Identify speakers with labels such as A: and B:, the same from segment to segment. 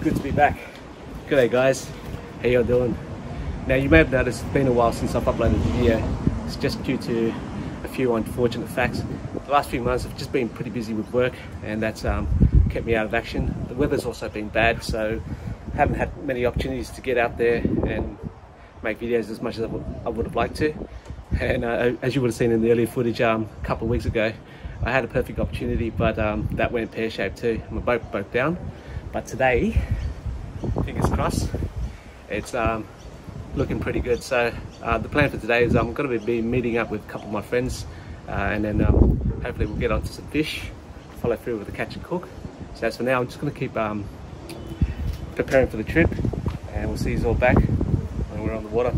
A: good to be back. G'day guys, how you all doing? Now you may have noticed it's been a while since I've uploaded a video. It's just due to a few unfortunate facts. The last few months I've just been pretty busy with work and that's um, kept me out of action. The weather's also been bad so I haven't had many opportunities to get out there and make videos as much as I would have liked to. And uh, as you would have seen in the earlier footage um, a couple of weeks ago, I had a perfect opportunity, but um, that went pear-shaped too. My boat broke down. But today, fingers crossed, it's um, looking pretty good. So uh, the plan for today is I'm going to be meeting up with a couple of my friends, uh, and then um, hopefully we'll get onto some fish, follow through with the catch and cook. So for now, I'm just going to keep um, preparing for the trip, and we'll see you all back when we're on the water.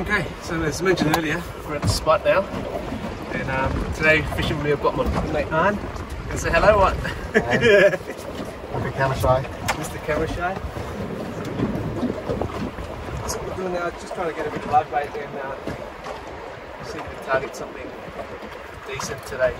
A: Okay, so as mentioned earlier, we're at the spot now. And um, today, fishing with me, I've got my mate Arn. And say hello, what?
B: Mr. Camera Shy.
A: Mr. Camera Shy. That's what we're doing now, just trying to get a bit of live bait and uh, see if we can target something decent today.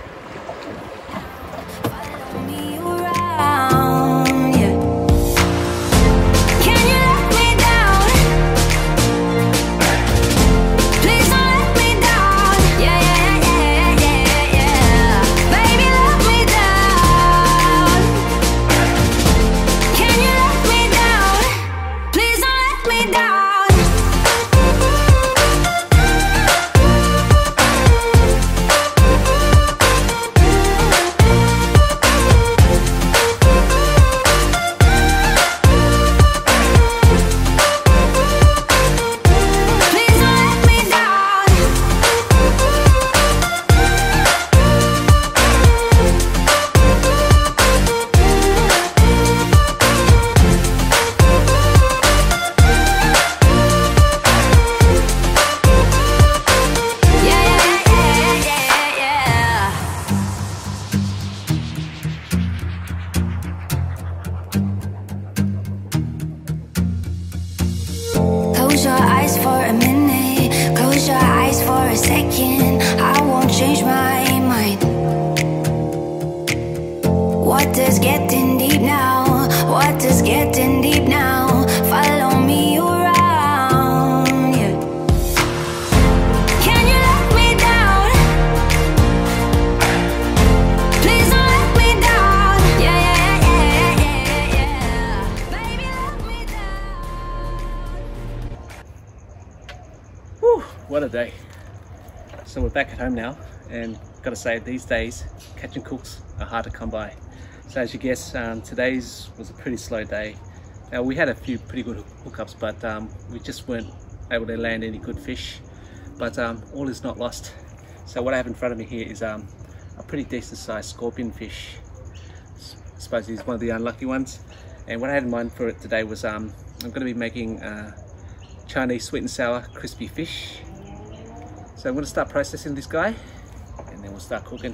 A: Back at home now and gotta say these days catching cooks are hard to come by. So as you guess, um, today's was a pretty slow day. Now we had a few pretty good hookups but um, we just weren't able to land any good fish. But um, all is not lost. So what I have in front of me here is um, a pretty decent sized scorpion fish. I suppose he's one of the unlucky ones. And what I had in mind for it today was um, I'm going to be making uh, Chinese sweet and sour crispy fish. So I'm going to start processing this guy and then we'll start cooking.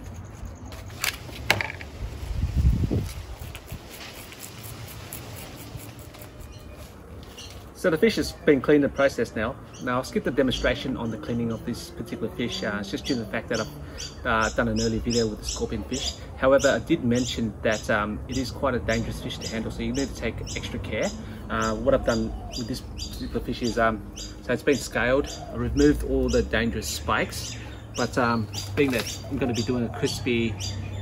A: So the fish has been cleaned and processed now. Now I'll skip the demonstration on the cleaning of this particular fish. Uh, it's just due to the fact that I've uh, done an earlier video with the scorpion fish. However, I did mention that um, it is quite a dangerous fish to handle, so you need to take extra care. Uh, what I've done with this particular fish is, um, so it's been scaled. I removed all the dangerous spikes, but um, being that I'm going to be doing a crispy,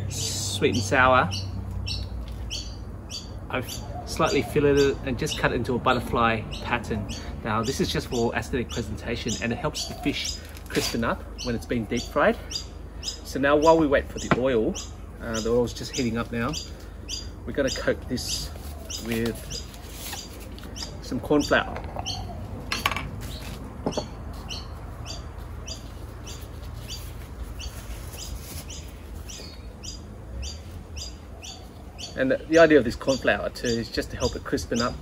A: sweet and sour, I've slightly filleted it and just cut it into a butterfly pattern. Now this is just for aesthetic presentation and it helps the fish crispen up when it's been deep fried. So now while we wait for the oil, uh, the oil's just heating up now, we're going to coat this with some corn flour. And the, the idea of this corn flour too is just to help it crispen up,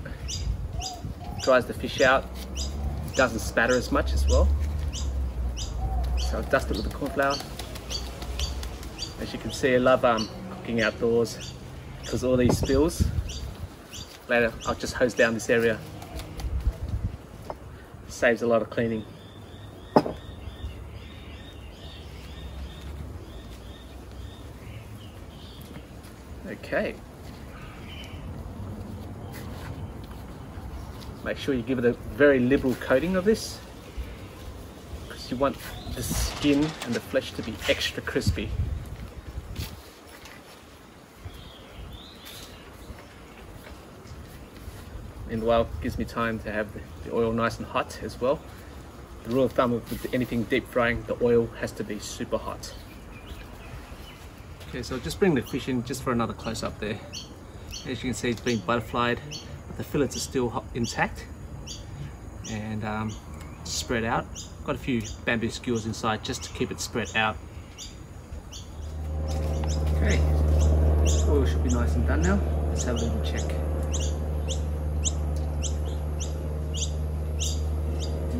A: dries the fish out, doesn't spatter as much as well. So I'll dust it with the corn flour. As you can see, I love um, cooking outdoors because all these spills. Later, I'll just hose down this area. Saves a lot of cleaning. Okay. Make sure you give it a very liberal coating of this because you want the skin and the flesh to be extra crispy. Meanwhile, it gives me time to have the oil nice and hot as well. The rule of thumb with anything deep frying, the oil has to be super hot. Okay, so I'll just bring the fish in just for another close up there. As you can see, it's been butterflied, but the fillets are still intact and um, spread out. Got a few bamboo skewers inside just to keep it spread out. Okay, oil should be nice and done now. Let's have a little check.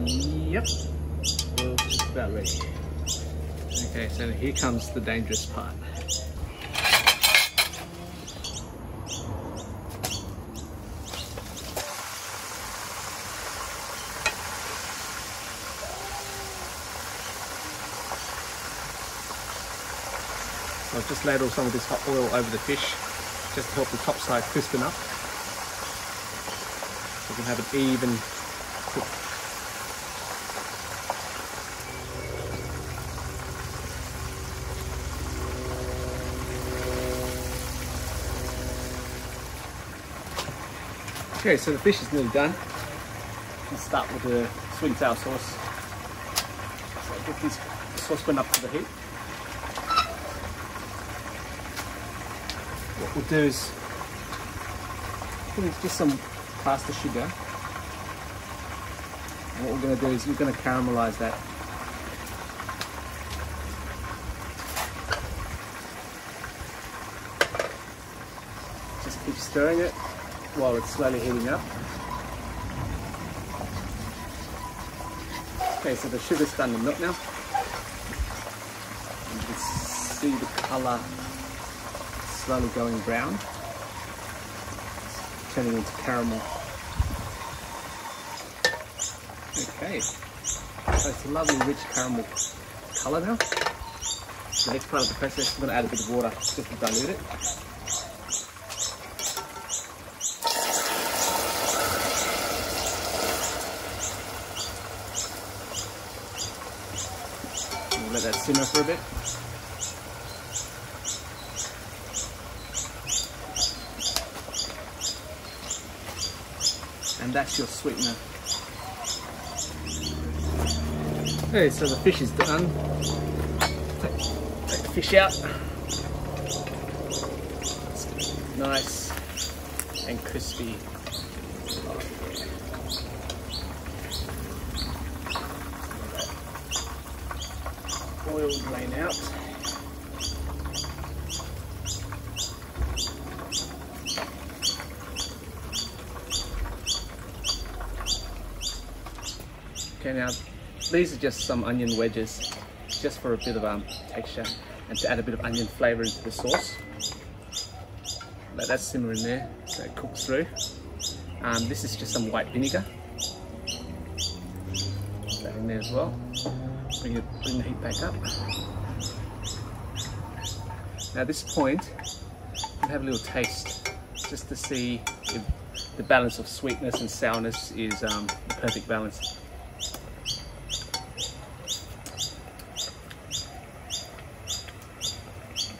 A: Yep, just about ready. Okay, so here comes the dangerous part. So I've just ladled some of this hot oil over the fish just to help the top side crispen up. We can have an even Okay, so the fish is nearly done. Let's start with the and sour sauce. So get this saucepan up to the heat. what we'll do is just some caster sugar. And what we're going to do is we're going to caramelize that. Just keep stirring it while it's slowly heating up. Okay, so the sugar's starting to melt now. You can see the colour slowly going brown, turning into caramel. Okay, so it's a lovely rich caramel colour now. The next part of the process, I'm going to add a bit of water just to dilute it. Simmer for a bit. and that's your sweetener. Okay, so the fish is done. Take, take the fish out. Nice and crispy. Drain out. Okay, now these are just some onion wedges, just for a bit of um, texture and to add a bit of onion flavour into the sauce. Let that simmer in there so it cooks through. Um, this is just some white vinegar. Put that in there as well. Bring, it, bring the heat back up. Now at this point, you have a little taste just to see if the balance of sweetness and sourness is um, the perfect balance.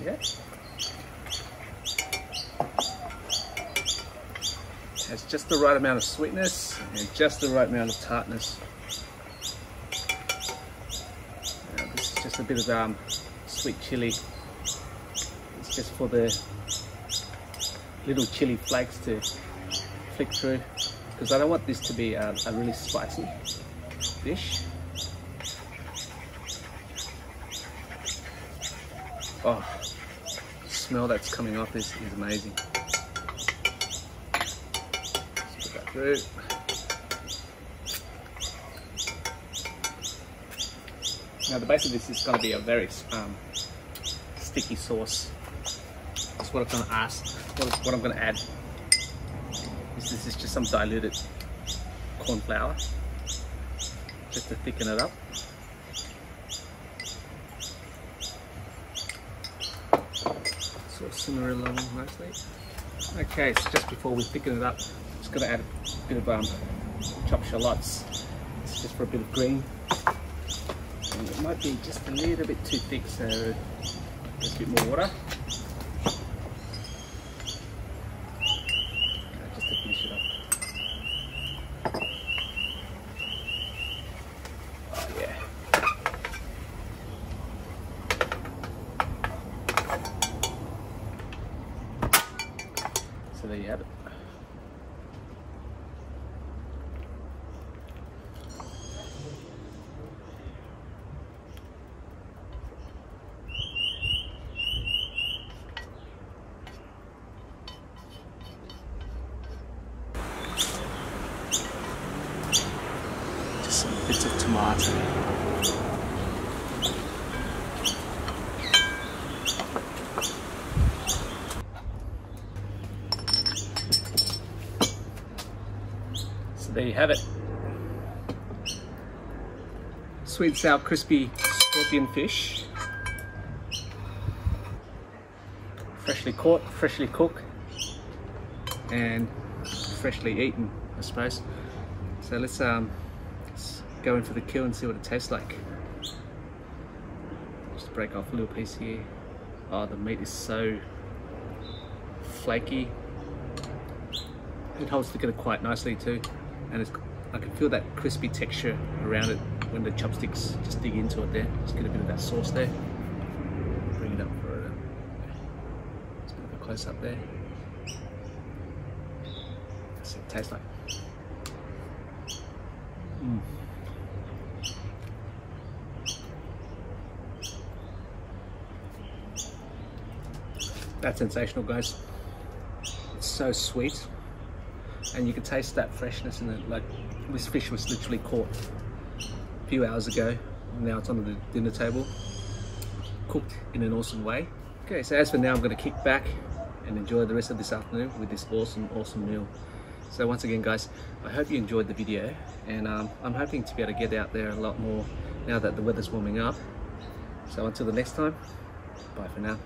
A: Yeah. Has just the right amount of sweetness and just the right amount of tartness. just a bit of um, sweet chili. It's just for the little chili flakes to flick through because I don't want this to be a, a really spicy dish. Oh, the smell that's coming off this is amazing. Let's put that through. Now the base of this is going to be a very um, sticky sauce. That's what I'm going to ask. What, what I'm going to add is this is just some diluted corn flour, just to thicken it up. Sort of simmer along nicely. Okay, so just before we thicken it up, just going to add a bit of um, chopped shallots. It's just for a bit of green. And it might be just a little bit too thick, so a bit more water. Oh yeah. So there you have it. Just some bits of tomato. So there you have it. Sweet sour crispy scorpion fish. Freshly caught, freshly cooked, and freshly eaten, I suppose. So let's um let's go in for the kill and see what it tastes like. Just break off a little piece here. Oh, the meat is so flaky. It holds together quite nicely too, and it's, I can feel that crispy texture around it when the chopsticks just dig into it there. Just get a bit of that sauce there. Bring it up for a, a bit of a close up there. That's it tastes like. Mm. That's sensational, guys. It's so sweet, and you can taste that freshness in it. Like this fish was literally caught a few hours ago. Now it's on the dinner table, cooked in an awesome way. Okay, so as for now, I'm going to kick back and enjoy the rest of this afternoon with this awesome, awesome meal. So once again, guys, I hope you enjoyed the video, and um, I'm hoping to be able to get out there a lot more now that the weather's warming up. So until the next time, bye for now.